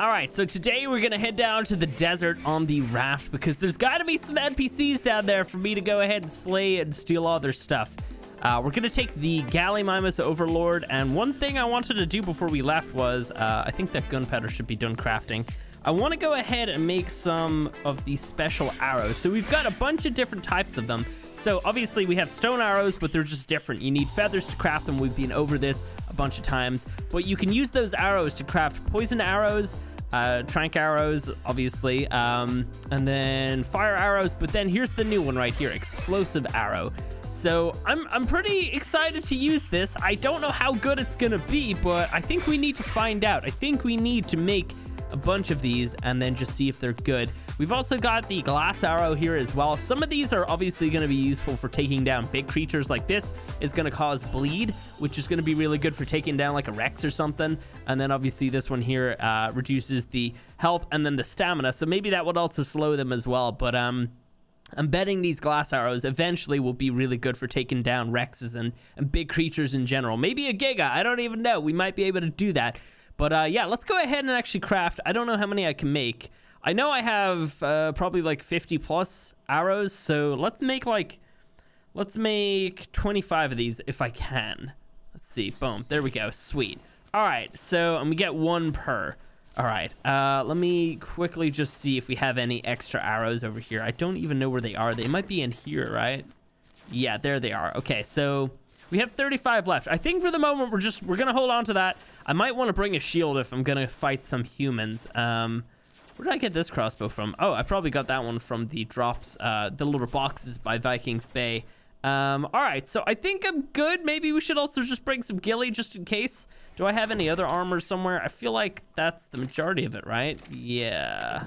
All right, so today we're gonna head down to the desert on the raft because there's gotta be some NPCs down there for me to go ahead and slay and steal all their stuff. Uh, we're gonna take the Gallimimus Overlord, and one thing I wanted to do before we left was, uh, I think that gunpowder should be done crafting. I want to go ahead and make some of these special arrows. So we've got a bunch of different types of them. So obviously we have stone arrows, but they're just different. You need feathers to craft them. We've been over this a bunch of times, but you can use those arrows to craft poison arrows, uh, tranq arrows, obviously, um, and then fire arrows. But then here's the new one right here, explosive arrow. So I'm, I'm pretty excited to use this. I don't know how good it's gonna be, but I think we need to find out. I think we need to make a bunch of these and then just see if they're good. We've also got the glass arrow here as well. Some of these are obviously going to be useful for taking down big creatures like this. Is going to cause bleed, which is going to be really good for taking down like a Rex or something. And then obviously this one here uh, reduces the health and then the stamina. So maybe that would also slow them as well. But um, I'm betting these glass arrows eventually will be really good for taking down Rexes and, and big creatures in general. Maybe a Giga. I don't even know. We might be able to do that. But uh, yeah, let's go ahead and actually craft. I don't know how many I can make. I know I have uh, probably like 50 plus arrows, so let's make like, let's make 25 of these if I can. Let's see, boom, there we go, sweet. All right, so and we get one per. All right, uh, let me quickly just see if we have any extra arrows over here. I don't even know where they are. They might be in here, right? Yeah, there they are. Okay, so we have 35 left. I think for the moment we're just we're gonna hold on to that. I might want to bring a shield if I'm gonna fight some humans. Um, where did I get this crossbow from? Oh, I probably got that one from the drops, uh, the little boxes by Vikings Bay. Um, all right, so I think I'm good. Maybe we should also just bring some ghillie just in case. Do I have any other armor somewhere? I feel like that's the majority of it, right? Yeah.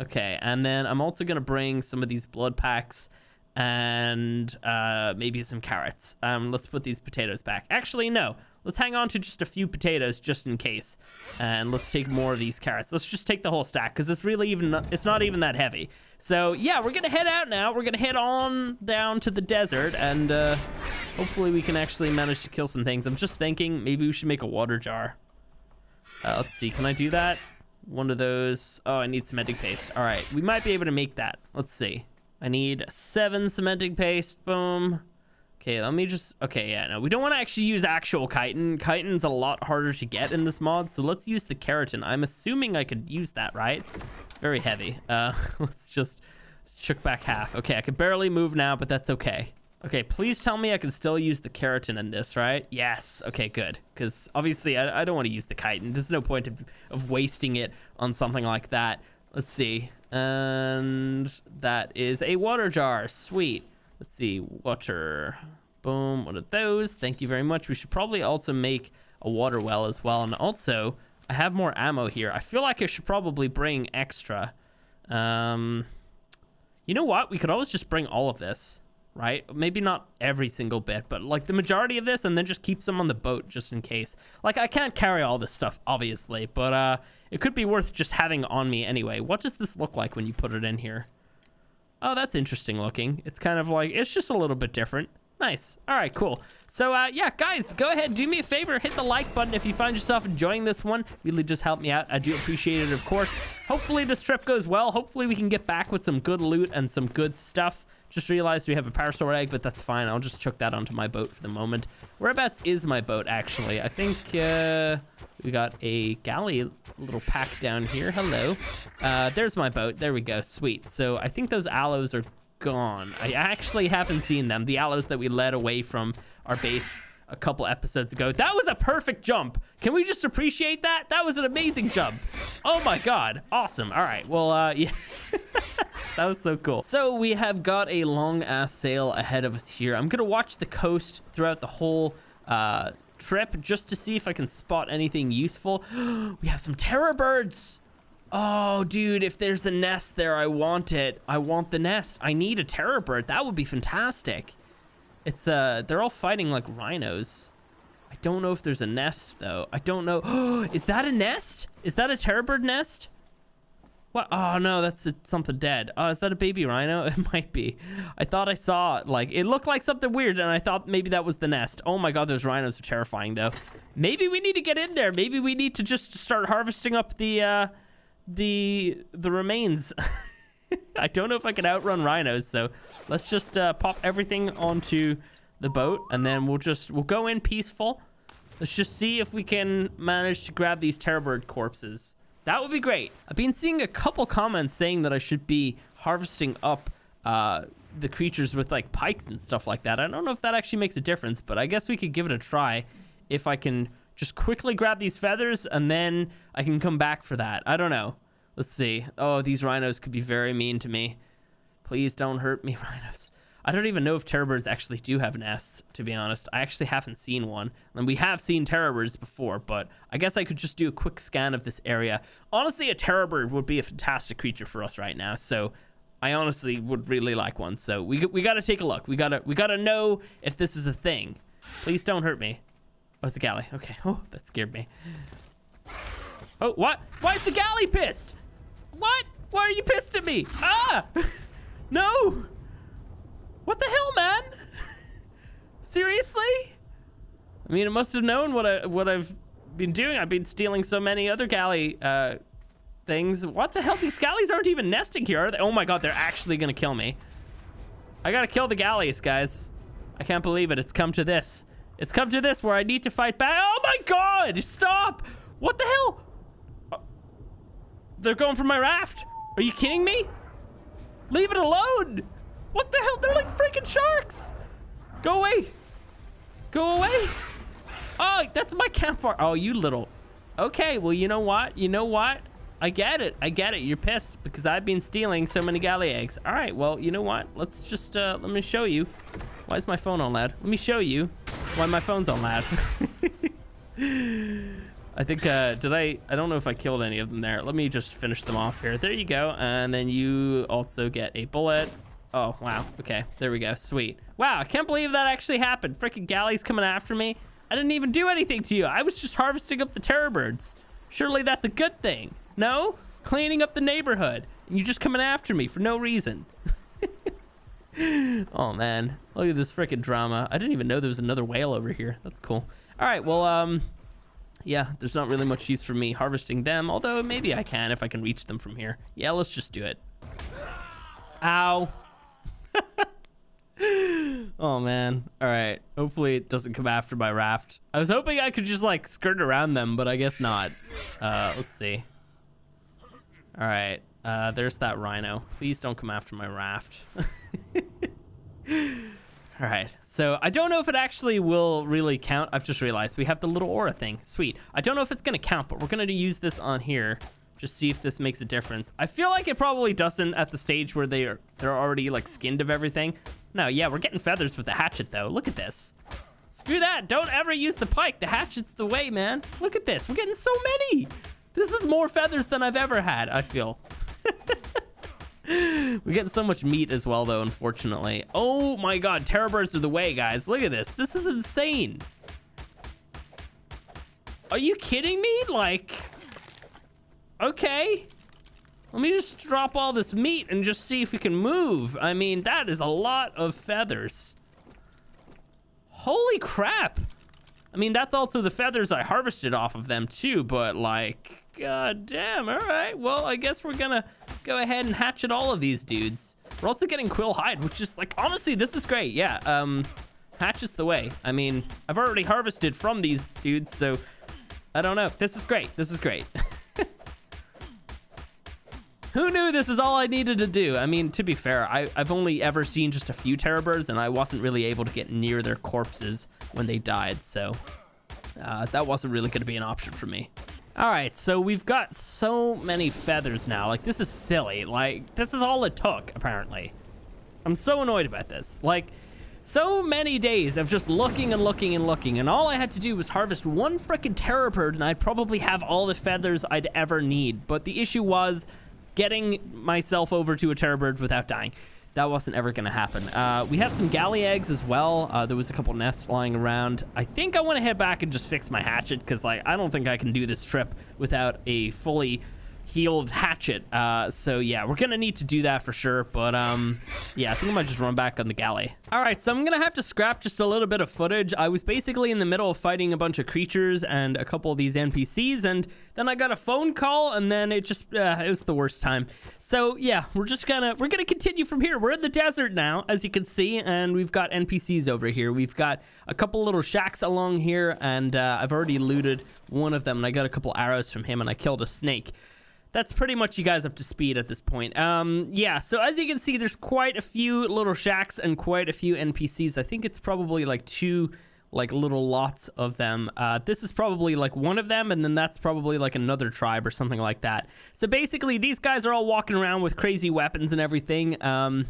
Okay, and then I'm also gonna bring some of these blood packs and uh, maybe some carrots. Um, let's put these potatoes back. Actually, no. Let's hang on to just a few potatoes just in case. And let's take more of these carrots. Let's just take the whole stack because it's really even, it's not even that heavy. So yeah, we're to head out now. We're to head on down to the desert and uh, hopefully we can actually manage to kill some things. I'm just thinking maybe we should make a water jar. Uh, let's see, can I do that? One of those. Oh, I need cementing paste. All right, we might be able to make that. Let's see. I need seven cementing paste. Boom. Okay, let me just... Okay, yeah, no. We don't want to actually use actual chitin. Chitin's a lot harder to get in this mod, so let's use the keratin. I'm assuming I could use that, right? Very heavy. Uh, let's just shook back half. Okay, I can barely move now, but that's okay. Okay, please tell me I can still use the keratin in this, right? Yes. Okay, good. Because obviously I, I don't want to use the chitin. There's no point of, of wasting it on something like that. Let's see. And that is a water jar. Sweet. Let's see. Water. Boom. One of those. Thank you very much. We should probably also make a water well as well. And also, I have more ammo here. I feel like I should probably bring extra. Um, you know what? We could always just bring all of this, right? Maybe not every single bit, but like the majority of this and then just keep some on the boat just in case. Like I can't carry all this stuff, obviously, but uh, it could be worth just having on me anyway. What does this look like when you put it in here? Oh, that's interesting looking. It's kind of like, it's just a little bit different. Nice. All right, cool. So, uh, yeah, guys, go ahead. Do me a favor. Hit the like button if you find yourself enjoying this one. Really just help me out. I do appreciate it, of course. Hopefully this trip goes well. Hopefully we can get back with some good loot and some good stuff. Just realized we have a parasaur egg, but that's fine. I'll just chuck that onto my boat for the moment. Whereabouts is my boat, actually? I think uh, we got a galley little pack down here. Hello. Uh, there's my boat. There we go. Sweet. So I think those Allos are gone. I actually haven't seen them. The Allos that we led away from our base a couple episodes ago. That was a perfect jump. Can we just appreciate that? That was an amazing jump. Oh my God. Awesome. All right. Well, uh, yeah. that was so cool. So we have got a long ass sail ahead of us here. I'm going to watch the coast throughout the whole, uh, trip just to see if I can spot anything useful. we have some terror birds. Oh, dude, if there's a nest there, I want it. I want the nest. I need a terror bird. That would be fantastic. It's uh they're all fighting like rhinos. I don't know if there's a nest though. I don't know. is that a nest? Is that a terror bird nest? What? Oh no, that's a, something dead. Oh, is that a baby rhino? It might be. I thought I saw. Like it looked like something weird, and I thought maybe that was the nest. Oh my god, those rhinos are terrifying though. Maybe we need to get in there. Maybe we need to just start harvesting up the uh, the the remains. I don't know if I can outrun rhinos, so let's just uh, pop everything onto the boat, and then we'll just we'll go in peaceful. Let's just see if we can manage to grab these terrorbird corpses. That would be great. I've been seeing a couple comments saying that I should be harvesting up uh, the creatures with like pikes and stuff like that. I don't know if that actually makes a difference, but I guess we could give it a try if I can just quickly grab these feathers and then I can come back for that. I don't know. Let's see. Oh, these rhinos could be very mean to me. Please don't hurt me, rhinos. I don't even know if terrorbirds actually do have nests, to be honest. I actually haven't seen one. And we have seen terrorbirds before, but I guess I could just do a quick scan of this area. Honestly, a terrorbird would be a fantastic creature for us right now, so I honestly would really like one. So we, we got to take a look. We got to we got to know if this is a thing. Please don't hurt me. Oh, it's a galley. Okay. Oh, that scared me. Oh, what? Why is the galley pissed? What? Why are you pissed at me? Ah! no! What the hell, man? Seriously? I mean, it must have known what I what I've been doing. I've been stealing so many other galley uh, things. What the hell? These galleys aren't even nesting here? Oh my god, they're actually gonna kill me. I gotta kill the galleys, guys. I can't believe it. It's come to this. It's come to this where I need to fight back. Oh my god! Stop! What the hell? Uh, they're going for my raft. Are you kidding me? Leave it alone! What the hell? They're like freaking sharks! Go away! Go away! Oh, that's my campfire. Oh, you little... Okay, well, you know what? You know what? I get it. I get it. You're pissed because I've been stealing so many galley eggs. All right, well, you know what? Let's just, uh, let me show you. Why is my phone on loud? Let me show you why my phone's on loud. I think, uh, did I, I don't know if I killed any of them there. Let me just finish them off here. There you go. And then you also get a bullet. Oh, wow. Okay, there we go. Sweet. Wow, I can't believe that actually happened. Freaking galley's coming after me. I didn't even do anything to you. I was just harvesting up the terror birds. Surely that's a good thing. No? Cleaning up the neighborhood. And you're just coming after me for no reason. oh, man. Look at this freaking drama. I didn't even know there was another whale over here. That's cool. All right, well, um... Yeah, there's not really much use for me harvesting them, although maybe I can if I can reach them from here. Yeah, let's just do it. Ow. oh man. All right. Hopefully it doesn't come after my raft. I was hoping I could just like skirt around them, but I guess not. Uh, let's see. All right. Uh, there's that rhino. Please don't come after my raft. All right. So I don't know if it actually will really count. I've just realized we have the little aura thing. Sweet. I don't know if it's going to count, but we're going to use this on here. Just see if this makes a difference. I feel like it probably doesn't at the stage where they are they're already like skinned of everything. No, yeah, we're getting feathers with the hatchet though. Look at this. Screw that. Don't ever use the pike. The hatchet's the way, man. Look at this. We're getting so many. This is more feathers than I've ever had, I feel. We're getting so much meat as well, though, unfortunately. Oh my god, terror birds are the way, guys. Look at this. This is insane. Are you kidding me? Like, Okay. Let me just drop all this meat and just see if we can move. I mean, that is a lot of feathers. Holy crap. I mean, that's also the feathers I harvested off of them too, but like, god damn, all right. Well, I guess we're gonna go ahead and hatchet all of these dudes. We're also getting quill hide, which is like, honestly, this is great. Yeah, um, hatchet's the way. I mean, I've already harvested from these dudes, so I don't know. This is great. This is great. Who knew this is all I needed to do? I mean, to be fair, I, have only ever seen just a few terror birds, and I wasn't really able to get near their corpses when they died, so uh, that wasn't really going to be an option for me. All right, so we've got so many feathers now. Like, this is silly. Like, this is all it took, apparently. I'm so annoyed about this. Like, so many days of just looking and looking and looking, and all I had to do was harvest one freaking terror bird, and I'd probably have all the feathers I'd ever need. But the issue was getting myself over to a terrorbird without dying. That wasn't ever going to happen. Uh, we have some galley eggs as well. Uh, there was a couple nests lying around. I think I want to head back and just fix my hatchet because like I don't think I can do this trip without a fully healed hatchet. Uh, so yeah, we're gonna need to do that for sure. But um, yeah, I think I might just run back on the galley. All right, so I'm gonna have to scrap just a little bit of footage. I was basically in the middle of fighting a bunch of creatures and a couple of these NPCs, and then I got a phone call, and then it just uh, it was the worst time. So yeah, we're just gonna we're gonna continue from here. We're in the desert now, as you can see, and we've got NPCs over here. We've got a couple little shacks along here, and uh, I've already looted one of them, and I got a couple arrows from him, and I killed a snake that's pretty much you guys up to speed at this point. Um, yeah, so as you can see, there's quite a few little shacks and quite a few NPCs. I think it's probably like two like little lots of them. Uh, this is probably like one of them, and then that's probably like another tribe or something like that. So basically, these guys are all walking around with crazy weapons and everything. Um,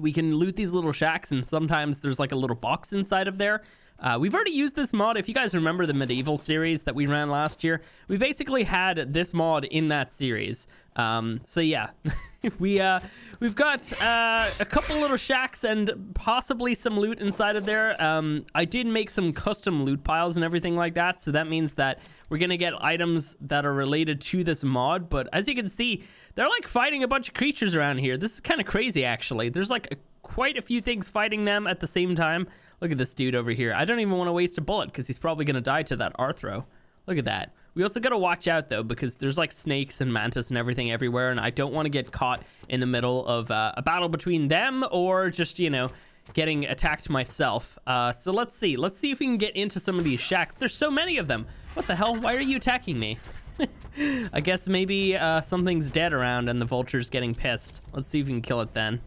we can loot these little shacks, and sometimes there's like a little box inside of there. Uh, we've already used this mod. If you guys remember the medieval series that we ran last year, we basically had this mod in that series. Um, so yeah, we uh, we've got uh, a couple little shacks and possibly some loot inside of there. Um, I did make some custom loot piles and everything like that, so that means that we're gonna get items that are related to this mod. But as you can see, they're like fighting a bunch of creatures around here. This is kind of crazy, actually. There's like a, quite a few things fighting them at the same time. Look at this dude over here. I don't even want to waste a bullet because he's probably going to die to that Arthro. Look at that. We also got to watch out, though, because there's like snakes and mantis and everything everywhere, and I don't want to get caught in the middle of uh, a battle between them or just, you know, getting attacked myself. Uh, so let's see. Let's see if we can get into some of these shacks. There's so many of them. What the hell? Why are you attacking me? I guess maybe uh, something's dead around and the vulture's getting pissed. Let's see if we can kill it then.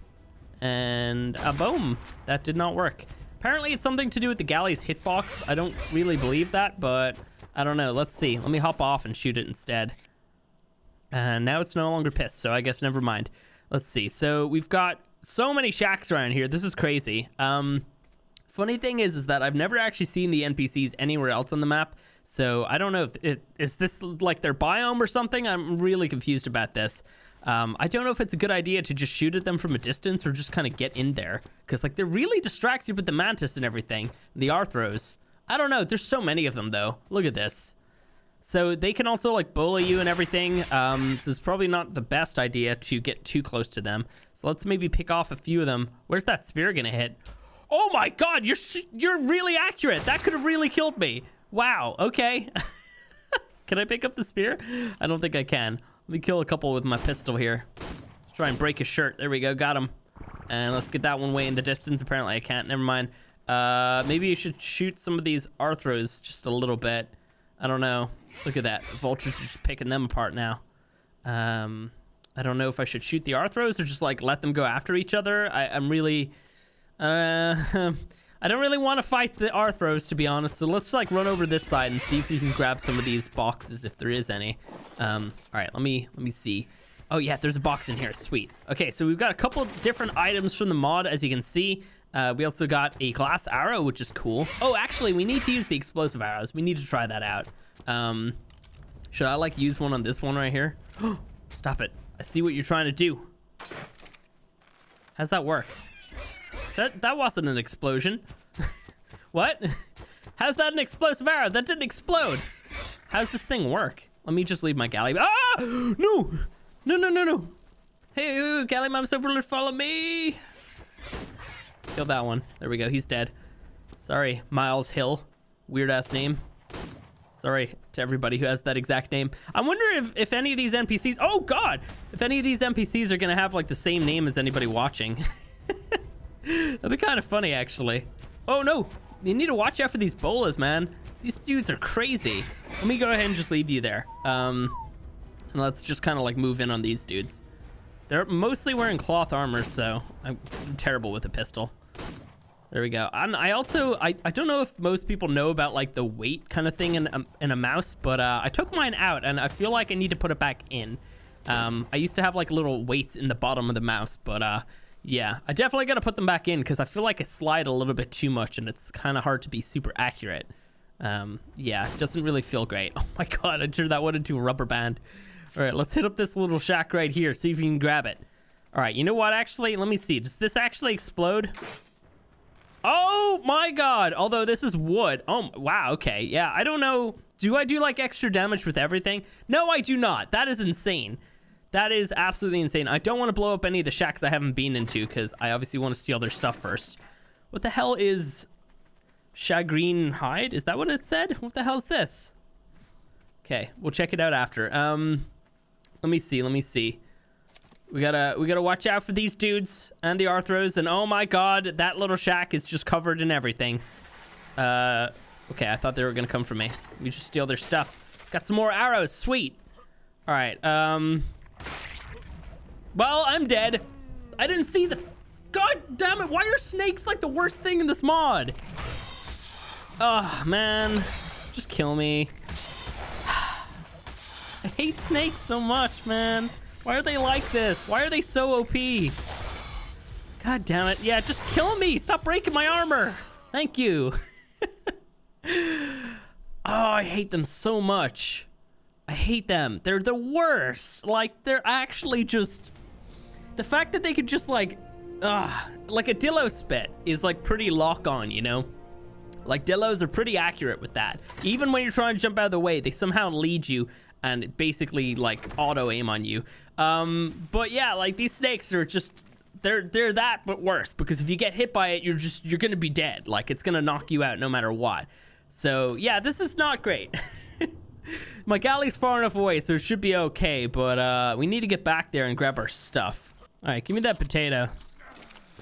And a uh, boom. That did not work. Apparently it's something to do with the galley's hitbox. I don't really believe that, but I don't know. Let's see. Let me hop off and shoot it instead. And now it's no longer pissed, so I guess never mind. Let's see. So we've got so many shacks around here. This is crazy. Um, funny thing is, is that I've never actually seen the NPCs anywhere else on the map. So I don't know if it, is this like their biome or something. I'm really confused about this. Um, I don't know if it's a good idea to just shoot at them from a distance or just kind of get in there. Because, like, they're really distracted with the Mantis and everything. The Arthros. I don't know. There's so many of them, though. Look at this. So they can also, like, bully you and everything. Um, this is probably not the best idea to get too close to them. So let's maybe pick off a few of them. Where's that spear gonna hit? Oh my god, you're you're really accurate. That could have really killed me. Wow, okay. can I pick up the spear? I don't think I can. Let me kill a couple with my pistol here. Let's try and break his shirt. There we go. Got him. And let's get that one way in the distance. Apparently I can't. Never mind. Uh, maybe you should shoot some of these Arthros just a little bit. I don't know. Look at that. Vultures are just picking them apart now. Um, I don't know if I should shoot the Arthros or just like let them go after each other. I, I'm really... Uh, I don't really want to fight the Arthros, to be honest. So let's like run over this side and see if we can grab some of these boxes, if there is any. Um, all right, let me let me see. Oh yeah, there's a box in here. Sweet. Okay, so we've got a couple different items from the mod, as you can see. Uh, we also got a glass arrow, which is cool. Oh, actually, we need to use the explosive arrows. We need to try that out. Um, should I like use one on this one right here? Stop it. I see what you're trying to do. How's that work? That that wasn't an explosion. what? How's that an explosive arrow? That didn't explode. How's this thing work? Let me just leave my galley. Ah! No! No, no, no, no. Hey, Gallimimus overlord, follow me. Kill that one. There we go. He's dead. Sorry, Miles Hill. Weird ass name. Sorry to everybody who has that exact name. I wonder if, if any of these NPCs, oh God, if any of these NPCs are gonna have like the same name as anybody watching. That'd be kind of funny, actually. Oh, no. You need to watch out for these bolas, man. These dudes are crazy. Let me go ahead and just leave you there. Um, and let's just kind of like move in on these dudes. They're mostly wearing cloth armor, so I'm terrible with a pistol. There we go. And I also, I, I don't know if most people know about like the weight kind of thing in a, in a mouse, but uh, I took mine out and I feel like I need to put it back in. Um, I used to have like little weights in the bottom of the mouse, but uh, yeah, I definitely got to put them back in because I feel like I slide a little bit too much and it's kind of hard to be super accurate. Um, yeah, doesn't really feel great. Oh my god, I turned that one into a rubber band. All right, let's hit up this little shack right here, see if you can grab it. All right, you know what, actually? Let me see. Does this actually explode? Oh my god, although this is wood. Oh, wow, okay. Yeah, I don't know Do I do like extra damage with everything? No, I do not. That is insane. That is absolutely insane. I don't want to blow up any of the shacks I haven't been into because I obviously want to steal their stuff first. What the hell is Shagreen Hide? Is that what it said? What the hell is this? Okay, we'll check it out after. Um, let me see. Let me see. We gotta we gotta watch out for these dudes and the Arthros. And oh my god, that little shack is just covered in everything. Uh, okay, I thought they were gonna come for me. We just steal their stuff. Got some more arrows. Sweet. All right. Um. Well, I'm dead. I didn't see the. God damn it! Why are snakes like the worst thing in this mod? Oh man, just kill me. I hate snakes so much, man. Why are they like this? Why are they so OP? God damn it. Yeah, just kill me. Stop breaking my armor. Thank you. oh, I hate them so much. I hate them. They're the worst. Like, they're actually just... The fact that they could just, like... Ah, like a Dillo spit is, like, pretty lock-on, you know? Like, Dillos are pretty accurate with that. Even when you're trying to jump out of the way, they somehow lead you and basically like auto aim on you. Um, but yeah, like these snakes are just they're they're that but worse because if you get hit by it, you're just you're gonna be dead. Like it's gonna knock you out no matter what. So yeah, this is not great. My galley's far enough away, so it should be okay. But uh, we need to get back there and grab our stuff. All right, give me that potato.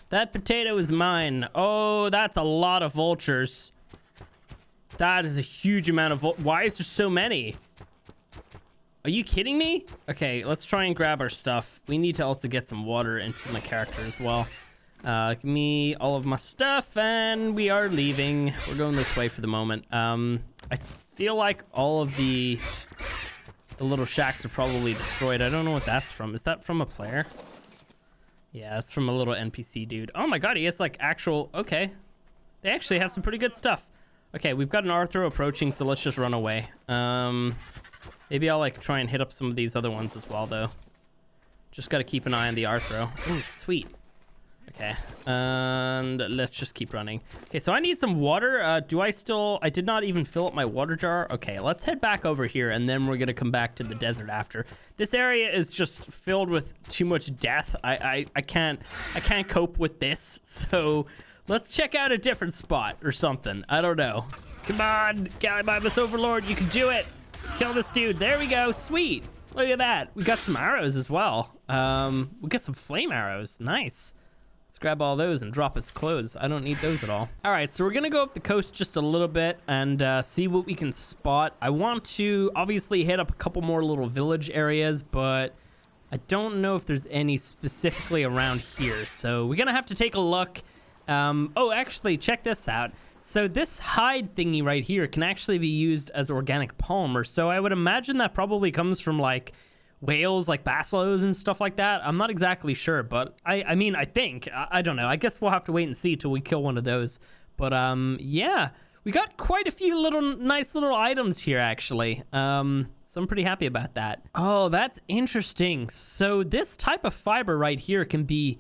That potato is mine. Oh, that's a lot of vultures. That is a huge amount of... Why is there so many? Are you kidding me? Okay, let's try and grab our stuff. We need to also get some water into my character as well. Uh, give me all of my stuff, and we are leaving. We're going this way for the moment. Um, I feel like all of the the little shacks are probably destroyed. I don't know what that's from. Is that from a player? Yeah, it's from a little NPC dude. Oh my god, he has like actual... Okay. They actually have some pretty good stuff. Okay, we've got an Arthro approaching, so let's just run away. Um, Maybe I'll like try and hit up some of these other ones as well, though. Just got to keep an eye on the Arthro. Oh, sweet. Okay, and let's just keep running. Okay, so I need some water. Uh, do I still... I did not even fill up my water jar. Okay, let's head back over here, and then we're going to come back to the desert after. This area is just filled with too much death. I, I, I can't... I can't cope with this, so let's check out a different spot or something. I don't know. Come on, Gallimimus Overlord, you can do it. Kill this dude. There we go. Sweet. Look at that. We got some arrows as well. Um, we got some flame arrows. Nice. Let's grab all those and drop his clothes. I don't need those at all. All right, so we're gonna go up the coast just a little bit and uh, see what we can spot. I want to obviously hit up a couple more little village areas, but I don't know if there's any specifically around here. So we're gonna have to take a look. Um, oh, actually, check this out. So this hide thingy right here can actually be used as organic polymer. So I would imagine that probably comes from like whales, like basilos and stuff like that. I'm not exactly sure, but I, I mean, I think, I, I don't know. I guess we'll have to wait and see till we kill one of those. But um, yeah, we got quite a few little nice little items here actually. Um, so I'm pretty happy about that. Oh, that's interesting. So this type of fiber right here can be,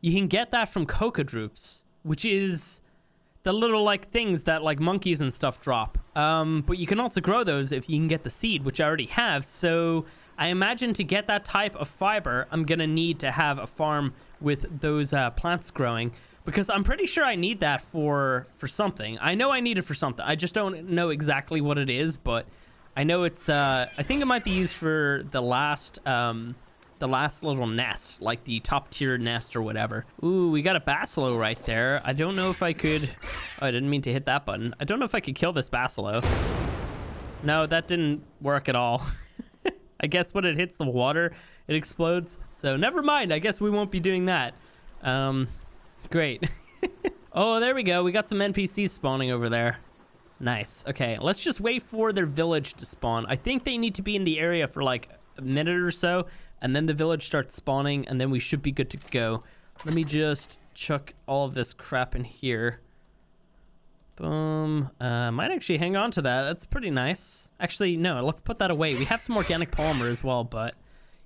you can get that from coca drupes, which is the little like things that like monkeys and stuff drop. Um, but you can also grow those if you can get the seed, which I already have. So I imagine to get that type of fiber, I'm gonna need to have a farm with those uh, plants growing because I'm pretty sure I need that for for something. I know I need it for something. I just don't know exactly what it is, but I know it's. Uh, I think it might be used for the last. Um, the last little nest, like the top tier nest or whatever. Ooh, we got a Basilo right there. I don't know if I could... Oh, I didn't mean to hit that button. I don't know if I could kill this Basilo. No, that didn't work at all. I guess when it hits the water, it explodes. So never mind. I guess we won't be doing that. Um, great. oh, there we go. We got some NPCs spawning over there. Nice. Okay, let's just wait for their village to spawn. I think they need to be in the area for like a minute or so and then the village starts spawning, and then we should be good to go. Let me just chuck all of this crap in here. Boom. Uh, might actually hang on to that. That's pretty nice. Actually, no, let's put that away. We have some organic polymer as well, but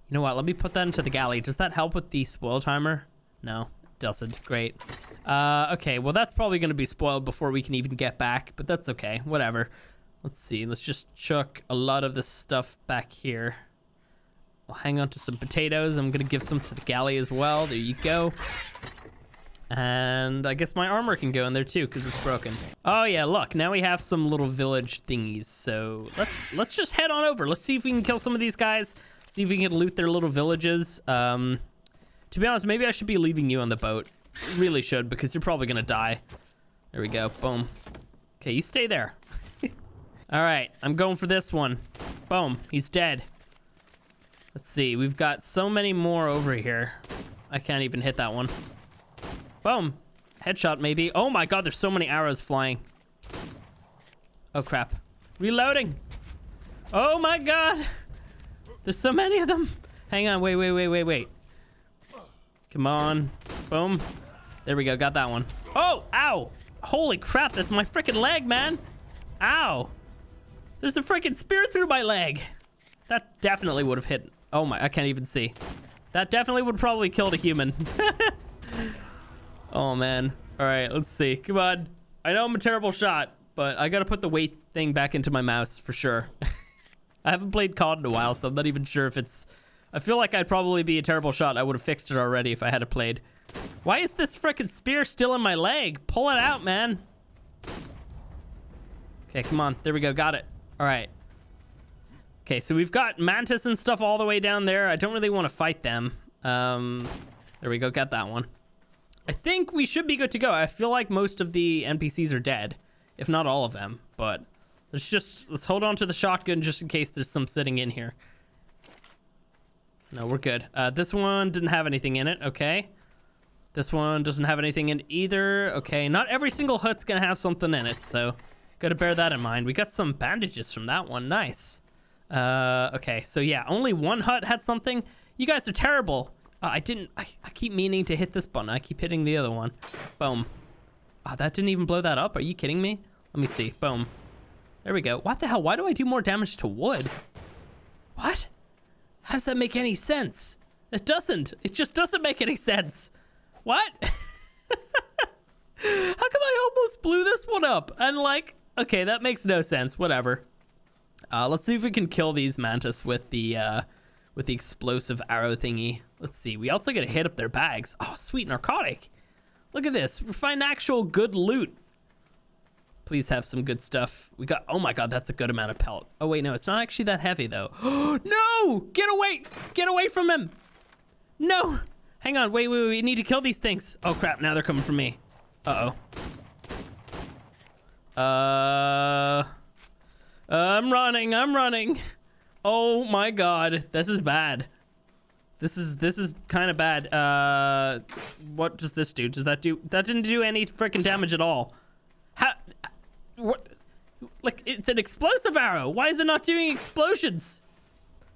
you know what? Let me put that into the galley. Does that help with the spoil timer? No, it doesn't. Great. Uh, okay, well, that's probably going to be spoiled before we can even get back, but that's okay. Whatever. Let's see. Let's just chuck a lot of this stuff back here. I'll hang on to some potatoes. I'm going to give some to the galley as well. There you go. And I guess my armor can go in there too because it's broken. Oh yeah, look, now we have some little village thingies. So let's let's just head on over. Let's see if we can kill some of these guys. See if we can loot their little villages. Um, to be honest, maybe I should be leaving you on the boat. Really should because you're probably gonna die. There we go. Boom. Okay, you stay there. All right, I'm going for this one. Boom, he's dead. Let's see, we've got so many more over here. I can't even hit that one. Boom. Headshot, maybe. Oh my god, there's so many arrows flying. Oh crap. Reloading. Oh my god. There's so many of them. Hang on, wait, wait, wait, wait, wait. Come on. Boom. There we go, got that one. Oh, ow. Holy crap, that's my freaking leg, man. Ow. There's a freaking spear through my leg. That definitely would have hit. Oh my, I can't even see. That definitely would probably killed a human. oh man. All right, let's see. Come on. I know I'm a terrible shot, but I gotta put the weight thing back into my mouse for sure. I haven't played COD in a while, so I'm not even sure if it's... I feel like I'd probably be a terrible shot. I would have fixed it already if I had played. Why is this freaking spear still in my leg? Pull it out, man. Okay, come on. There we go. Got it. All right. Okay, so we've got Mantis and stuff all the way down there. I don't really want to fight them. Um, there we go. Got that one. I think we should be good to go. I feel like most of the NPCs are dead, if not all of them. But let's just let's hold on to the shotgun just in case there's some sitting in here. No, we're good. Uh, this one didn't have anything in it. Okay. This one doesn't have anything in either. Okay, not every single hut's gonna have something in it, so Gotta bear that in mind. We got some bandages from that one. Nice. Uh, okay, so yeah, only one hut had something. You guys are terrible. Uh, I didn't... I, I keep meaning to hit this button. I keep hitting the other one. Boom. Oh, that didn't even blow that up. Are you kidding me? Let me see. Boom. There we go. What the hell? Why do I do more damage to wood? What? How does that make any sense? It doesn't. It just doesn't make any sense. What? How come I almost blew this one up? And like, Okay, that makes no sense. Whatever. Uh, let's see if we can kill these mantis with the uh, with the explosive arrow thingy. Let's see. We also get a hit up their bags. Oh, sweet narcotic. Look at this. We find actual good loot. Please have some good stuff. We got. Oh my god, that's a good amount of pelt. Oh wait, no, it's not actually that heavy though. no! Get away! Get away from him! No! Hang on. Wait, wait, wait. We need to kill these things. Oh crap! Now they're coming for me. Uh oh. Uh, I'm running. I'm running. Oh my god, this is bad. This is this is kind of bad. Uh, what does this do? Does that do? That didn't do any freaking damage at all. How? What? Like it's an explosive arrow. Why is it not doing explosions?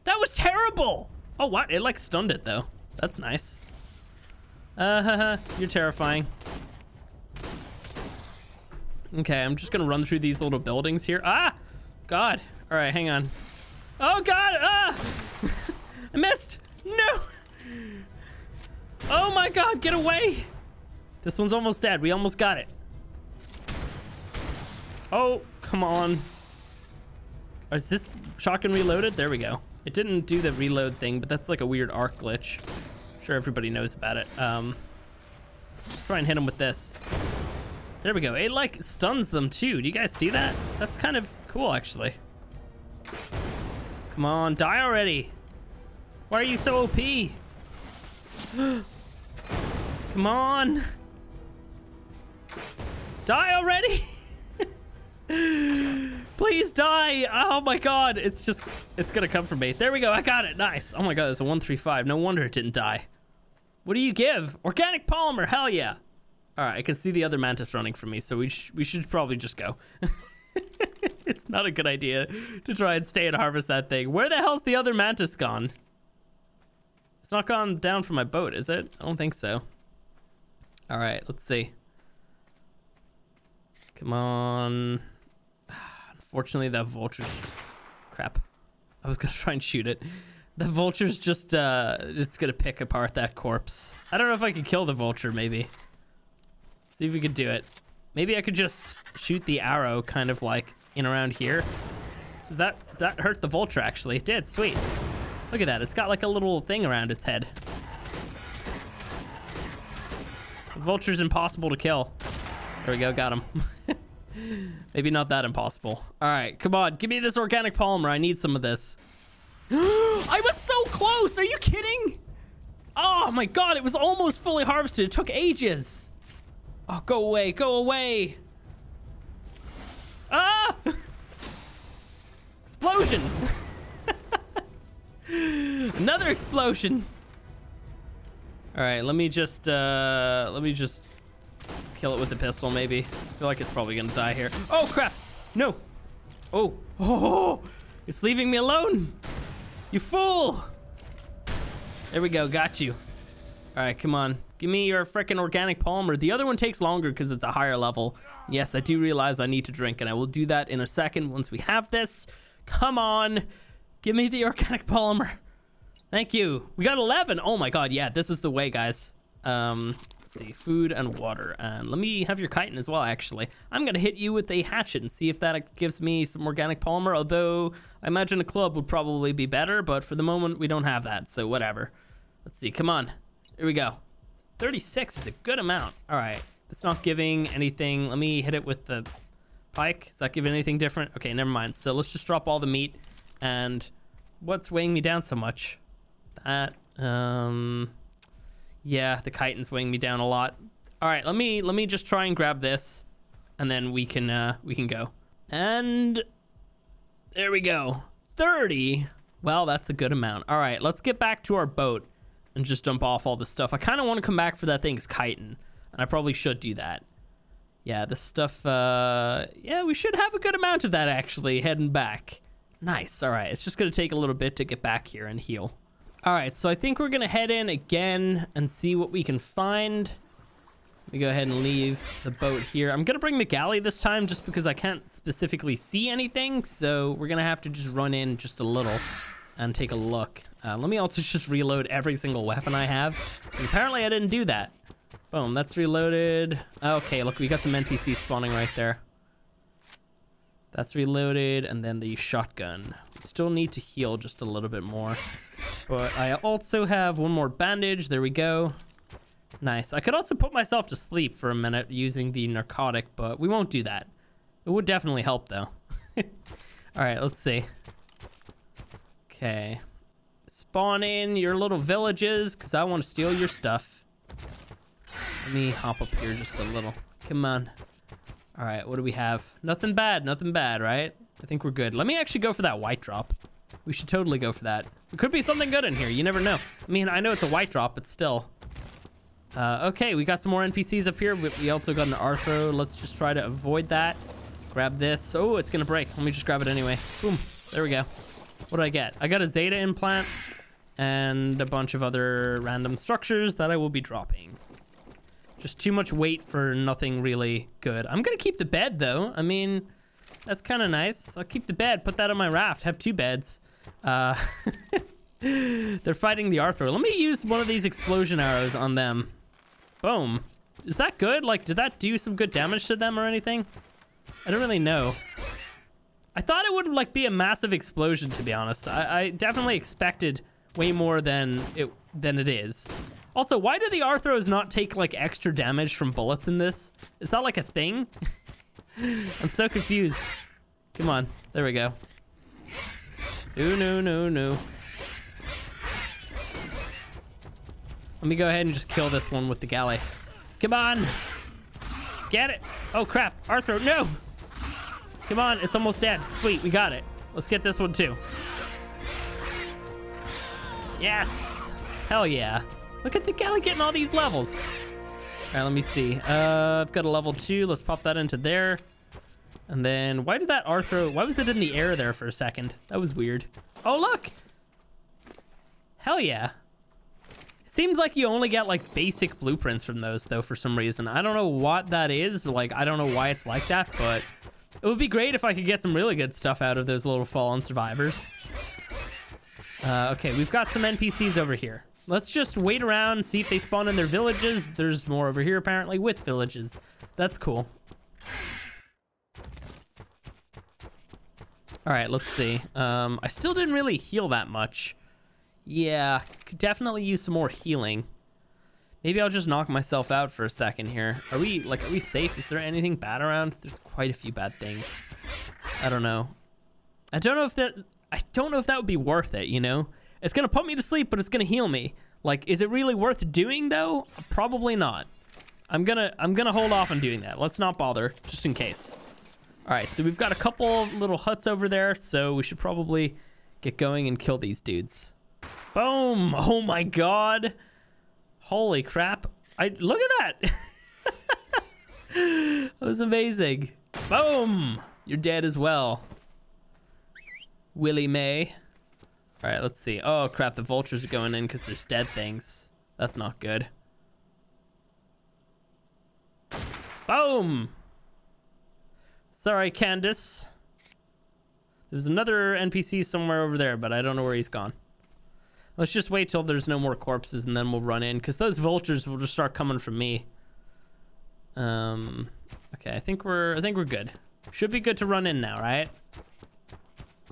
That was terrible. Oh what? It like stunned it though. That's nice. Uh, huh. you're terrifying. Okay, I'm just gonna run through these little buildings here. Ah! God. All right, hang on. Oh, God! Ah! I missed! No! Oh my God, get away! This one's almost dead. We almost got it. Oh, come on. Is this shotgun reloaded? There we go. It didn't do the reload thing, but that's like a weird ARK glitch. I'm sure everybody knows about it. Um, try and hit him with this. There we go. It like stuns them too. Do you guys see that? That's kind of cool actually. Come on, die already. Why are you so OP? Come on. Die already. Please die. Oh my god. It's just, it's gonna come for me. There we go. I got it. Nice. Oh my god, it's a 135. No wonder it didn't die. What do you give? Organic polymer. Hell yeah. All right, I can see the other mantis running from me, so we, sh we should probably just go. it's not a good idea to try and stay and harvest that thing. Where the hell's the other mantis gone? It's not gone down from my boat, is it? I don't think so. All right, let's see. Come on. Unfortunately, that vulture's just... Crap. I was gonna try and shoot it. The vulture's just, uh, it's gonna pick apart that corpse. I don't know if I can kill the vulture, maybe. See if we can do it. Maybe I could just shoot the arrow kind of like in around here. That, that hurt the vulture actually? It did, sweet. Look at that, it's got like a little thing around its head. The vulture's impossible to kill. There we go, got him. Maybe not that impossible. All right, come on, give me this organic polymer. I need some of this. I was so close. Are you kidding? Oh my god, it was almost fully harvested. It took ages. Oh, go away, go away. Ah! Explosion. Another explosion. All right, let me just uh let me just kill it with a pistol maybe. I feel like it's probably to die here. Oh crap. No. Oh. Oh. It's leaving me alone. You fool. There we go. Got you. All right, come on. Give me your freaking organic polymer. The other one takes longer because it's a higher level. Yes, I do realize I need to drink, and I will do that in a second once we have this. Come on. Give me the organic polymer. Thank you. We got 11. Oh my god, yeah, this is the way, guys. Um, let's see, food and water. And let me have your chitin as well, actually. I'm going to hit you with a hatchet and see if that gives me some organic polymer, although I imagine a club would probably be better, but for the moment, we don't have that, so whatever. Let's see, come on. Here we go. 36 is a good amount. All right, it's not giving anything. Let me hit it with the pike. Does that give anything different? Okay, never mind. So let's just drop all the meat. And what's weighing me down so much? That, um, yeah, the chitin's weighing me down a lot. All right, let me let me just try and grab this, and then we can uh, we can go. And there we go. 30. Well, that's a good amount. All right, let's get back to our boat and just dump off all this stuff. I kind of want to come back for that thing's chitin, and I probably should do that. Yeah, this stuff, uh, yeah, we should have a good amount of that actually heading back. Nice, all right, it's just gonna take a little bit to get back here and heal. All right, so I think we're gonna head in again and see what we can find. Let me go ahead and leave the boat here. I'm gonna bring the galley this time just because I can't specifically see anything, so we're gonna have to just run in just a little and take a look. Uh, let me also just reload every single weapon I have. Apparently I didn't do that. Boom, that's reloaded. Okay, look, we got some NPC spawning right there. That's reloaded, and then the shotgun. Still need to heal just a little bit more. But I also have one more bandage. There we go. Nice. I could also put myself to sleep for a minute using the narcotic, but we won't do that. It would definitely help, though. All right, let's see. Okay. Spawn in your little villages, because I want to steal your stuff. Let me hop up here just a little. Come on. All right, what do we have? Nothing bad, nothing bad, right? I think we're good. Let me actually go for that white drop. We should totally go for that. There could be something good in here. You never know. I mean, I know it's a white drop, but still. Uh, okay, we got some more NPCs up here. We also got an Arthro. Let's just try to avoid that. Grab this. Oh, it's going to break. Let me just grab it anyway. Boom. There we go. What do I get? I got a Zeta implant and a bunch of other random structures that I will be dropping. Just too much weight for nothing really good. I'm going to keep the bed, though. I mean, that's kind of nice. I'll keep the bed, put that on my raft, have two beds. Uh, they're fighting the Arthro. Let me use one of these explosion arrows on them. Boom. Is that good? Like, did that do some good damage to them or anything? I don't really know. I thought it would like be a massive explosion, to be honest. I, I definitely expected way more than it than it is. Also, why do the Arthros not take like extra damage from bullets in this? Is that like a thing? I'm so confused. Come on. There we go. No, no, no, no. Let me go ahead and just kill this one with the galley. Come on. Get it. Oh, crap. Arthro, no. Come on. It's almost dead. Sweet. We got it. Let's get this one, too. Yes. Hell yeah. Look at the galley getting all these levels. All right, let me see. Uh, I've got a level two. Let's pop that into there. And then why did that Arthro, why was it in the air there for a second? That was weird. Oh, look. Hell yeah. It seems like you only get like basic blueprints from those though for some reason. I don't know what that is. Like, I don't know why it's like that, but it would be great if I could get some really good stuff out of those little fallen survivors. Uh, okay, we've got some NPCs over here. Let's just wait around and see if they spawn in their villages. There's more over here apparently with villages. That's cool. All right, let's see. Um, I still didn't really heal that much. Yeah, could definitely use some more healing. Maybe I'll just knock myself out for a second here. Are we, like, are we safe? Is there anything bad around? There's quite a few bad things. I don't know. I don't know if that, I don't know if that would be worth it, you know? It's gonna put me to sleep, but it's gonna heal me. Like, is it really worth doing though? Probably not. I'm gonna, I'm gonna hold off on doing that. Let's not bother, just in case. All right, so we've got a couple little huts over there, so we should probably get going and kill these dudes. Boom! Oh my god! Holy crap! I look at that. that was amazing. Boom! You're dead as well. Willie May. All right, let's see. Oh crap! The vultures are going in because there's dead things. That's not good. Boom! Sorry, Candace. There's another NPC somewhere over there, but I don't know where he's gone. Let's just wait till there's no more corpses and then we'll run in, because those vultures will just start coming from me. Um, okay, I think we're I think we're good. Should be good to run in now, right?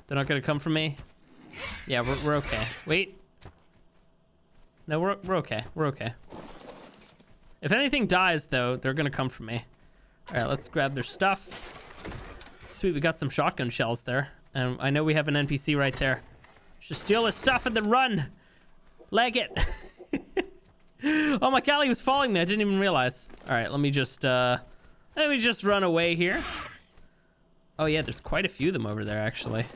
They're not gonna come for me. Yeah, we're we're okay. Wait. No, we're we're okay. We're okay. If anything dies, though, they're gonna come for me. All right, let's grab their stuff. Sweet, we got some shotgun shells there. And I know we have an NPC right there. Just steal his stuff and then run. Leg it. oh, my Galli was following me. I didn't even realize. All right, let me just, uh, let me just run away here. Oh, yeah, there's quite a few of them over there, actually.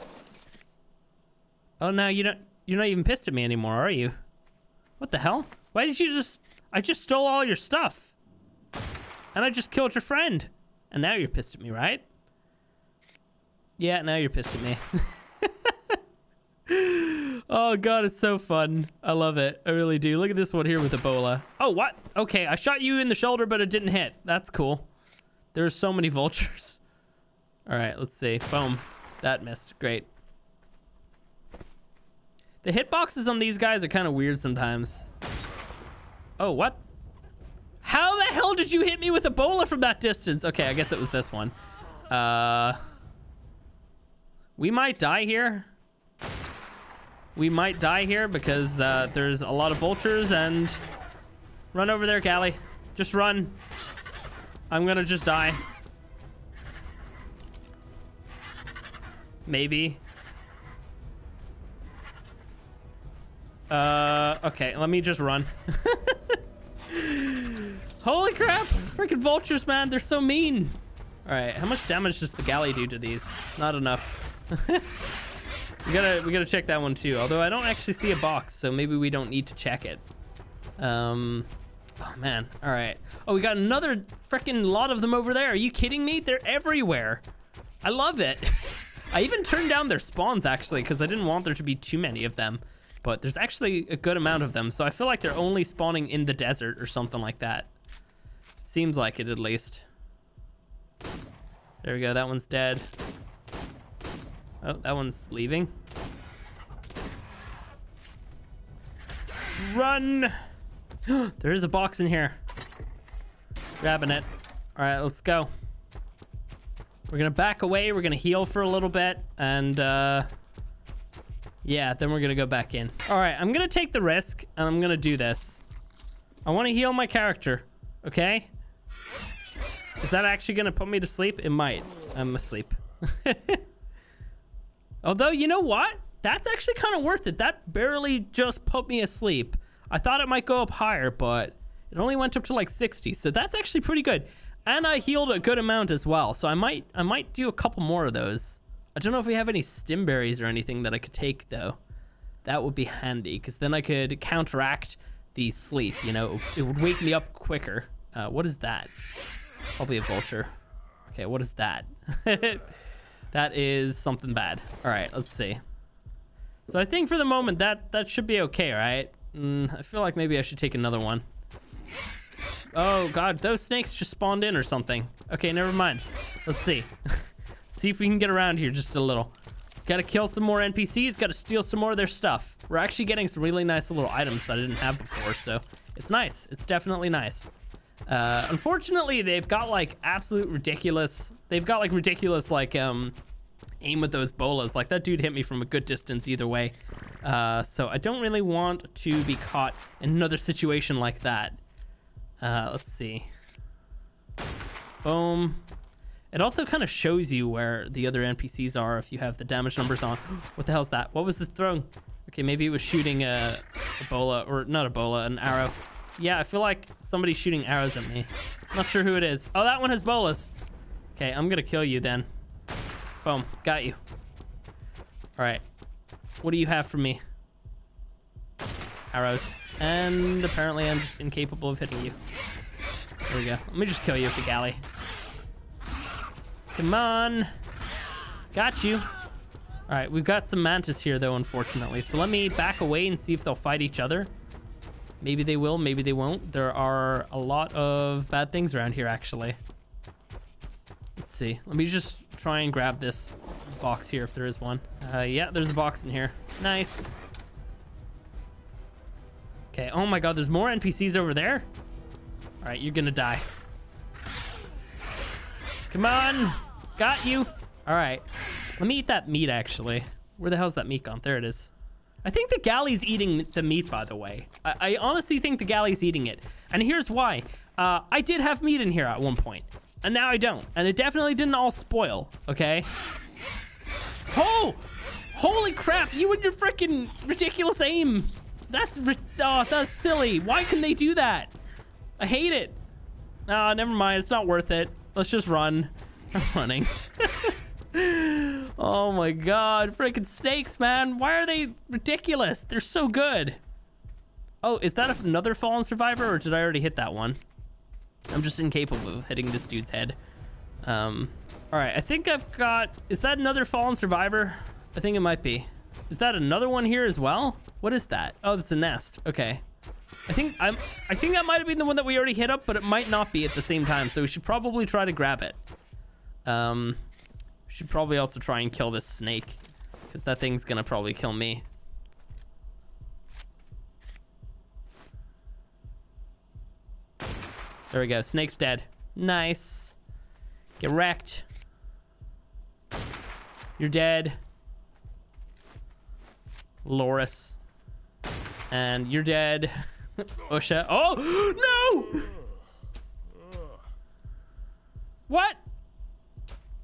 Oh, no, you don't, you're not even pissed at me anymore, are you? What the hell? Why did you just, I just stole all your stuff. And I just killed your friend. And now you're pissed at me, right? Yeah, now you're pissed at me. oh god, it's so fun. I love it. I really do. Look at this one here with a bola. Oh, what? Okay, I shot you in the shoulder, but it didn't hit. That's cool. There's so many vultures. All right, let's see. Boom. That missed. Great. The hitboxes on these guys are kind of weird sometimes. Oh, what? How the hell did you hit me with a bola from that distance? Okay, I guess it was this one. Uh... We might die here. We might die here because uh, there's a lot of vultures and... Run over there, Galli. Just run. I'm gonna just die. Maybe. Uh, okay, let me just run. Holy crap! Freaking vultures, man, they're so mean. All right, how much damage does the Galli do to these? Not enough. we gotta we gotta check that one too. Although I don't actually see a box, so maybe we don't need to check it. Um, oh man. All right. Oh, we got another freaking lot of them over there. Are you kidding me? They're everywhere. I love it. I even turned down their spawns actually because I didn't want there to be too many of them. But there's actually a good amount of them, so I feel like they're only spawning in the desert or something like that. Seems like it at least. There we go. That one's dead. Oh, that one's leaving. Run! there is a box in here. Grabbing it. All right, let's go. We're gonna back away. We're gonna heal for a little bit, and uh, yeah, then we're gonna go back in. All right, I'm gonna take the risk, and I'm gonna do this. I want to heal my character. Okay. Is that actually gonna put me to sleep? It might. I'm asleep. Although, you know what? That's actually kind of worth it. That barely just put me asleep. I thought it might go up higher, but it only went up to like 60. So that's actually pretty good. And I healed a good amount as well. So I might I might do a couple more of those. I don't know if we have any stimberries or anything that I could take though. That would be handy because then I could counteract the sleep, you know. It would wake me up quicker. Uh, what is that? Probably a vulture. Okay, what is that? That is something bad. All right, let's see. So I think for the moment that that should be okay, right? Mm, I feel like maybe I should take another one. Oh god, those snakes just spawned in or something. Okay, never mind. Let's see. see if we can get around here just a little. Gotta kill some more NPCs, gotta steal some more of their stuff. We're actually getting some really nice little items that I didn't have before, so it's nice. It's definitely nice. Uh, unfortunately, they've got like absolute ridiculous. They've got like ridiculous like um aim with those bolas. Like that dude hit me from a good distance either way. Uh, so I don't really want to be caught in another situation like that. Uh, let's see. Boom. It also kind of shows you where the other NPCs are if you have the damage numbers on. What the hell's that? What was the throwing? Okay, maybe it was shooting a, a bola, or not a bola, an arrow. Yeah, I feel like somebody's shooting arrows at me. Not sure who it is. Oh, that one has bolas. Okay, I'm gonna kill you then. Boom, got you. All right, what do you have for me? Arrows. And apparently I'm just incapable of hitting you. There we go. Let me just kill you with the Galli. Come on. Got you. All right, we've got some mantis here though, unfortunately. So let me back away and see if they'll fight each other. Maybe they will, maybe they won't. There are a lot of bad things around here, actually. Let's see. Let me just try and grab this box here if there is one. Uh, yeah, there's a box in here. Nice. Okay, oh my god, there's more NPCs over there? All right, you're gonna die. Come on! Got you! All right, let me eat that meat, actually. Where the hell's that meat gone? There it is. I think the Galli's eating the meat, by the way. I, I honestly think the Galli's eating it. And here's why. Uh, I did have meat in here at one point, and now I don't. And it definitely didn't all spoil, okay? Oh! Holy crap, you and your freaking ridiculous aim. That's, oh, that's silly. Why can they do that? I hate it. Ah, oh, never mind. It's not worth it. Let's just run. I'm running. oh my god. Freaking snakes, man. Why are they ridiculous? They're so good. Oh, is that another fallen survivor or did I already hit that one? I'm just incapable of hitting this dude's head. Um, all right, I think I've got, is that another fallen survivor? I think it might be. Is that another one here as well? What is that? Oh, that's a nest. Okay. I think I'm, I think that might have been the one that we already hit up, but it might not be at the same time. So we should probably try to grab it. Um, should probably also try and kill this snake because that thing's gonna probably kill me. There we go. Snake's dead. Nice. Get wrecked. You're dead. Loris. And you're dead. Usha. Oh, no! What?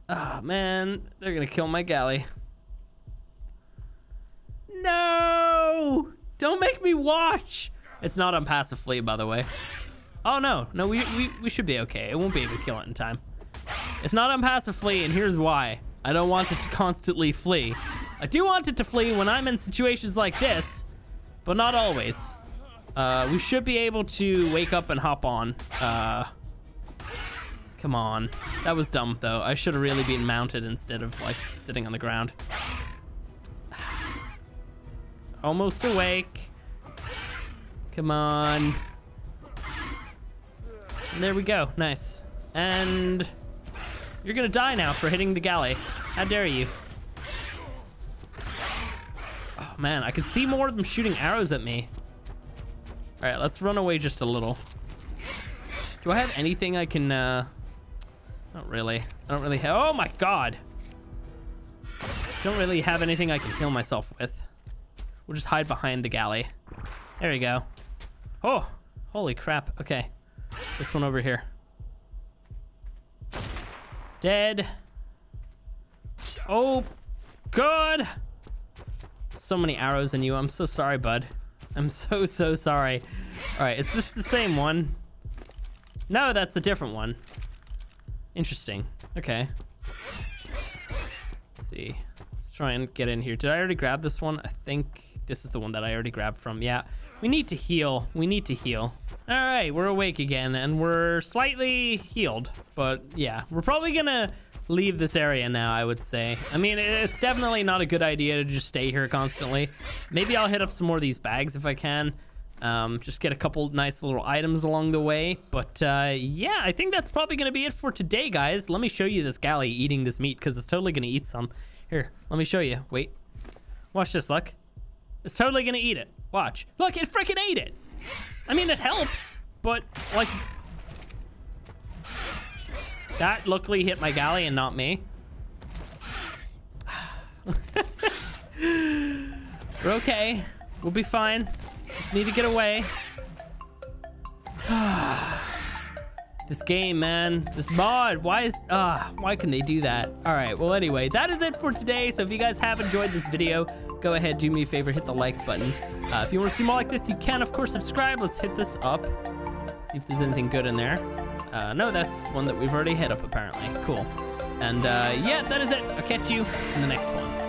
Oh, man. They're gonna kill my Galli. No! Don't make me watch! It's not on passive flee, by the way. Oh, no. No, we, we, we should be okay. It won't be able to kill it in time. It's not on passive flee, and here's why. I don't want it to constantly flee. I do want it to flee when I'm in situations like this, but not always. Uh, we should be able to wake up and hop on. Uh, come on. That was dumb, though. I should have really been mounted instead of, like, sitting on the ground. Almost awake. Come on. There we go. Nice. And you're gonna die now for hitting the Galli. How dare you? Oh man, I can see more of them shooting arrows at me. All right, let's run away just a little. Do I have anything I can, uh... Not really. I don't really have... Oh my god! Don't really have anything I can heal myself with. We'll just hide behind the Galli. There we go. Oh, holy crap. Okay. This one over here. Dead. Oh, God. So many arrows in you. I'm so sorry, bud. I'm so, so sorry. All right, is this the same one? No, that's a different one. Interesting. Okay. Let's see. Let's try and get in here. Did I already grab this one? I think this is the one that I already grabbed from. Yeah. We need to heal. We need to heal. All right, we're awake again, and we're slightly healed. But yeah, we're probably gonna leave this area now, I would say. I mean, it's definitely not a good idea to just stay here constantly. Maybe I'll hit up some more of these bags if I can. Um, just get a couple nice little items along the way. But uh, yeah, I think that's probably going to be it for today, guys. Let me show you this Galli eating this meat because it's totally going to eat some. Here, let me show you. Wait. Watch this, look. It's totally going to eat it. Watch. Look, it freaking ate it. I mean, it helps, but like, That luckily hit my Galli and not me. We're okay. We'll be fine. Need to get away. this game, man. This mod. Why is... Uh, why can they do that? All right. Well, anyway, that is it for today. So if you guys have enjoyed this video, go ahead, do me a favor, hit the like button. Uh, if you want to see more like this, you can, of course, subscribe. Let's hit this up. See if there's anything good in there. Uh, no, that's one that we've already hit up, apparently. Cool. And uh, yeah, that is it. I'll catch you in the next one.